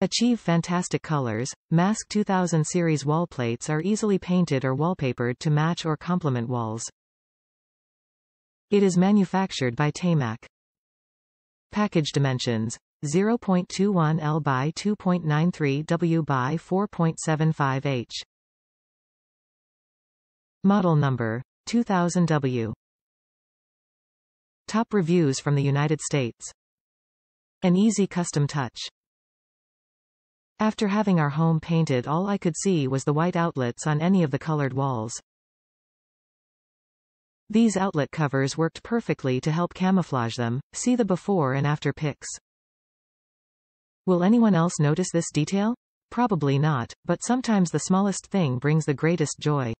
Achieve fantastic colors. Masque 2000 series wall plates are easily painted or wallpapered to match or complement walls. It is manufactured by Taymac. Package dimensions 0.21 L by 2.93 W by 4.75 H. Model number 2000 W. Top reviews from the United States. An easy custom touch. After having our home painted all I could see was the white outlets on any of the colored walls. These outlet covers worked perfectly to help camouflage them, see the before and after pics. Will anyone else notice this detail? Probably not, but sometimes the smallest thing brings the greatest joy.